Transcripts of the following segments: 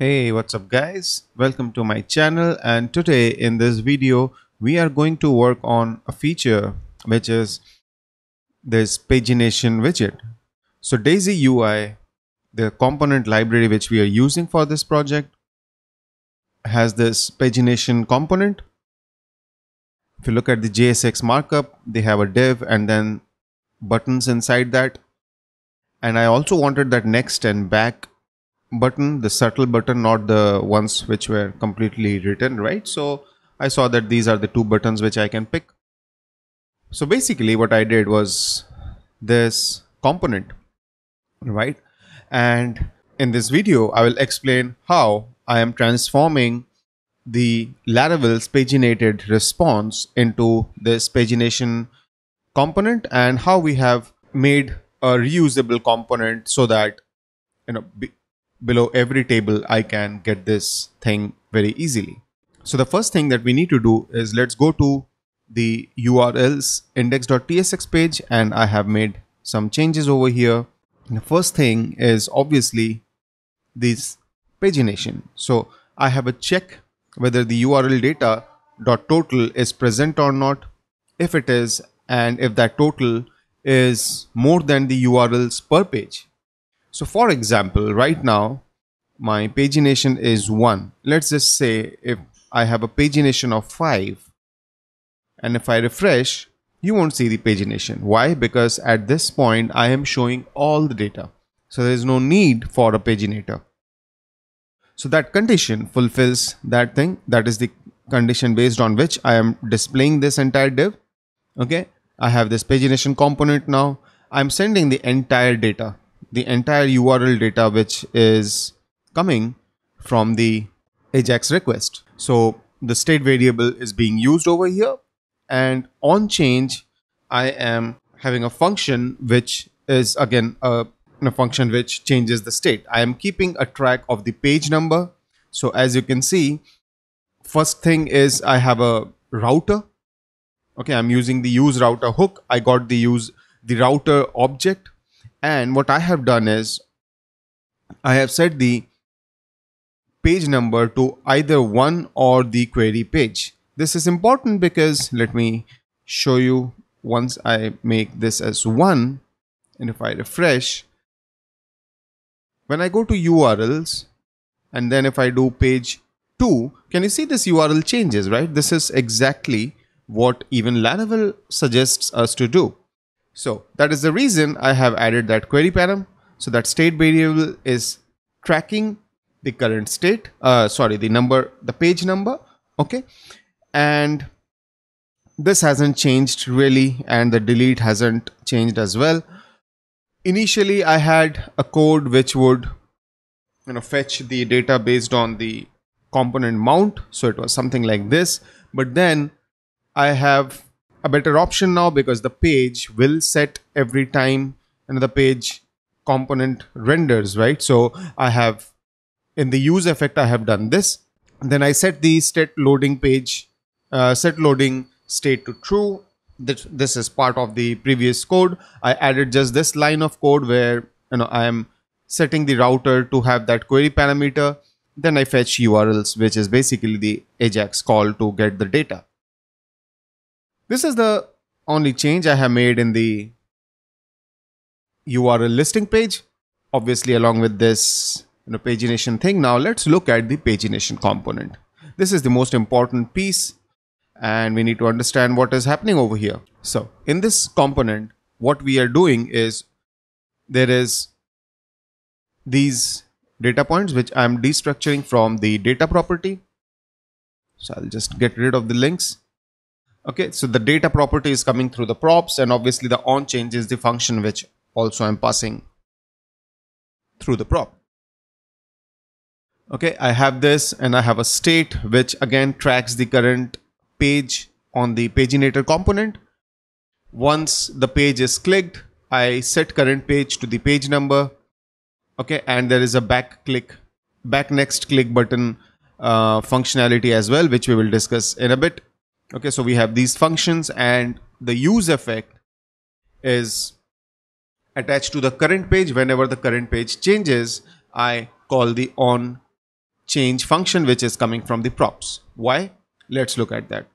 Hey, what's up guys? Welcome to my channel and today in this video we are going to work on a feature which is this pagination widget. So Daisy UI, the component library which we are using for this project has this pagination component. If you look at the JSX markup, they have a div and then buttons inside that. And I also wanted that next and back button the subtle button not the ones which were completely written right? So I saw that these are the two buttons which I can pick. So basically what I did was this component right? And in this video I will explain how I am transforming the Laravel's paginated response into this pagination component and how we have made a reusable component so that you know below every table, I can get this thing very easily. So the first thing that we need to do is let's go to the URLs index.tsx page and I have made some changes over here. the first thing is obviously this pagination. So I have a check whether the URL data dot total is present or not. If it is, and if that total is more than the URLs per page, so for example, right now, my pagination is 1. Let's just say if I have a pagination of 5 and if I refresh, you won't see the pagination. Why? Because at this point, I am showing all the data. So there is no need for a paginator. So that condition fulfills that thing. That is the condition based on which I am displaying this entire div. Okay. I have this pagination component now. I'm sending the entire data the entire URL data which is coming from the Ajax request. So the state variable is being used over here and on change I am having a function which is again a, a function which changes the state. I am keeping a track of the page number. So as you can see, first thing is I have a router. Okay, I'm using the use router hook. I got the use the router object and what I have done is I have set the page number to either one or the query page. This is important because let me show you once I make this as one. And if I refresh when I go to URLs and then if I do page 2 can you see this URL changes right? This is exactly what even Laravel suggests us to do so that is the reason I have added that query param. So that state variable is tracking the current state, uh, sorry, the number, the page number. Okay. And this hasn't changed really. And the delete hasn't changed as well. Initially, I had a code which would, you know, fetch the data based on the component mount. So it was something like this. But then I have a better option now because the page will set every time another page component renders, right? So I have in the use effect, I have done this. Then I set the state loading page, uh, set loading state to true. This, this is part of the previous code. I added just this line of code where you know I am setting the router to have that query parameter. Then I fetch URLs, which is basically the Ajax call to get the data. This is the only change I have made in the URL listing page. Obviously, along with this you know, pagination thing. Now let's look at the pagination component. This is the most important piece and we need to understand what is happening over here. So in this component, what we are doing is there is these data points which I'm destructuring from the data property. So I'll just get rid of the links Okay, so the data property is coming through the props and obviously the on change is the function which also I'm passing through the prop. Okay, I have this and I have a state which again tracks the current page on the paginator component. Once the page is clicked, I set current page to the page number. Okay, and there is a back click, back next click button uh, functionality as well, which we will discuss in a bit. Okay, so we have these functions and the use effect is attached to the current page. Whenever the current page changes, I call the on change function which is coming from the props. Why? Let's look at that.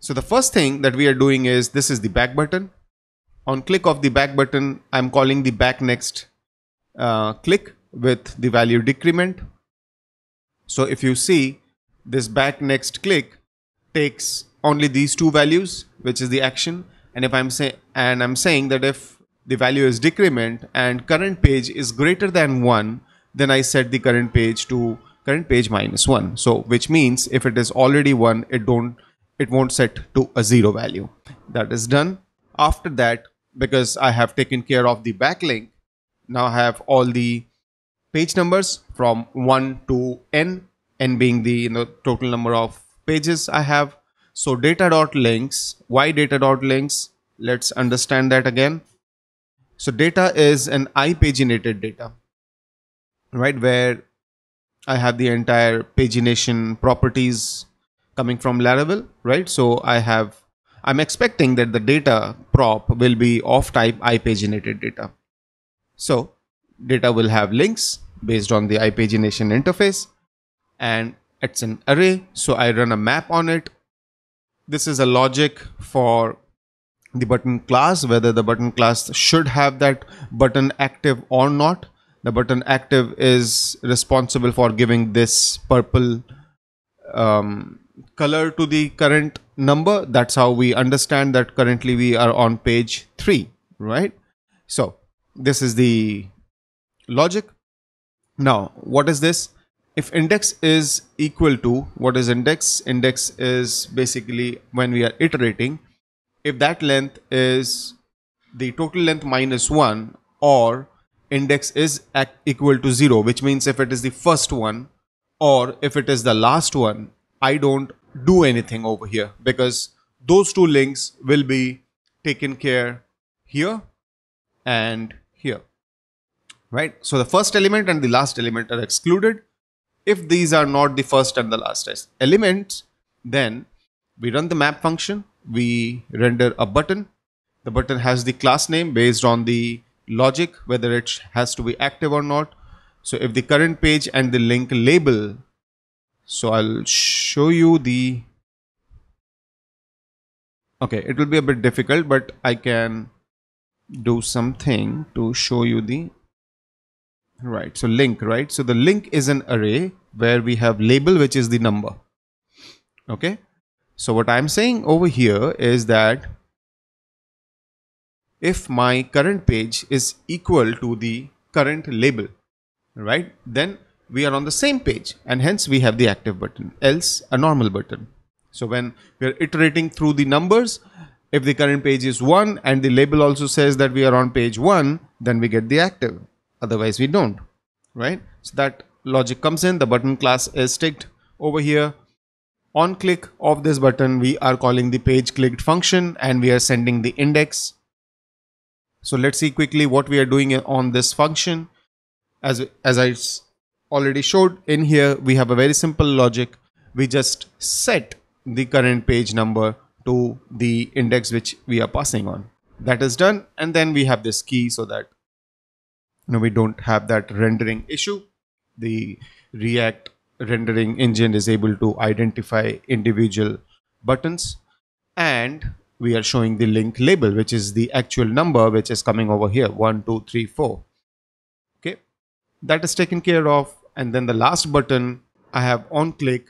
So the first thing that we are doing is this is the back button. On click of the back button, I'm calling the back next uh, click with the value decrement. So if you see this back next click takes only these two values, which is the action. And if I'm saying, and I'm saying that if the value is decrement and current page is greater than one, then I set the current page to current page minus one. So which means if it is already one, it don't, it won't set to a zero value. That is done. After that, because I have taken care of the backlink, now I have all the page numbers from 1 to n, n being the you know, total number of pages I have. So data.links, why data.links? Let's understand that again. So data is an iPaginated data, right? Where I have the entire pagination properties coming from Laravel, right? So I have, I'm expecting that the data prop will be of type iPaginated data. So data will have links based on the iPagination interface and it's an array. So I run a map on it. This is a logic for the button class, whether the button class should have that button active or not. The button active is responsible for giving this purple um, color to the current number. That's how we understand that currently we are on page 3, right? So this is the logic. Now, what is this? If index is equal to, what is index? Index is basically when we are iterating, if that length is the total length minus 1 or index is equal to 0, which means if it is the first one or if it is the last one, I don't do anything over here because those two links will be taken care here and here right? So the first element and the last element are excluded. If these are not the first and the last elements, then we run the map function, we render a button. The button has the class name based on the logic, whether it has to be active or not. So if the current page and the link label, so I'll show you the, okay, it will be a bit difficult, but I can do something to show you the Right. So link, right? So the link is an array where we have label, which is the number. Okay. So what I'm saying over here is that if my current page is equal to the current label, right? Then we are on the same page and hence we have the active button, else a normal button. So when we are iterating through the numbers, if the current page is 1 and the label also says that we are on page 1, then we get the active otherwise we don't right? So that logic comes in. The button class is ticked over here. On click of this button we are calling the page clicked function and we are sending the index. So let's see quickly what we are doing on this function. As as i already showed in here we have a very simple logic. We just set the current page number to the index which we are passing on. That is done and then we have this key so that know we don't have that rendering issue. The react rendering engine is able to identify individual buttons. And we are showing the link label which is the actual number which is coming over here one two three four. Okay? That is taken care of. And then the last button i have on click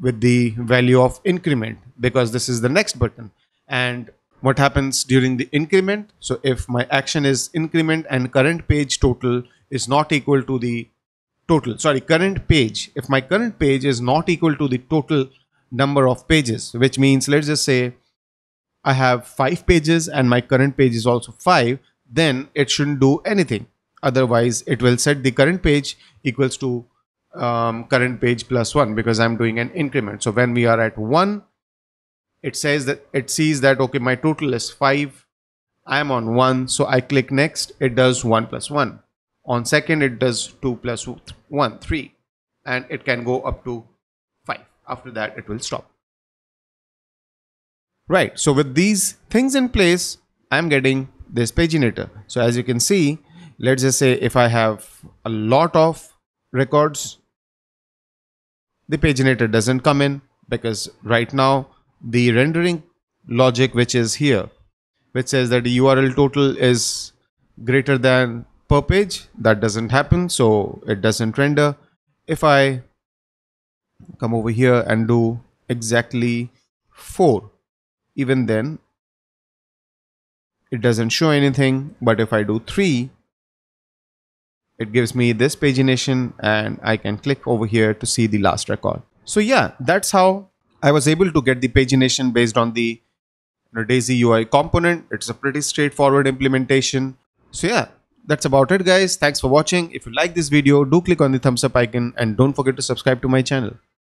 with the value of increment because this is the next button. And what happens during the increment. So if my action is increment and current page total is not equal to the total, sorry, current page, if my current page is not equal to the total number of pages, which means let's just say I have five pages and my current page is also five, then it shouldn't do anything. Otherwise, it will set the current page equals to um, current page plus one because I'm doing an increment. So when we are at one, it says that it sees that okay my total is 5 I am on 1 so I click next. It does 1 plus 1 on second it does 2 plus 1 3 and it can go up to 5 after that it will stop. Right so with these things in place I'm getting this paginator. So as you can see let's just say if I have a lot of records the paginator doesn't come in because right now the rendering logic which is here which says that the url total is greater than per page that doesn't happen so it doesn't render if i come over here and do exactly 4 even then it doesn't show anything but if I do 3 it gives me this pagination and I can click over here to see the last record. So yeah, that's how I was able to get the pagination based on the you know, Daisy UI component. It's a pretty straightforward implementation. So yeah, that's about it guys. Thanks for watching. If you like this video, do click on the thumbs up icon and don't forget to subscribe to my channel.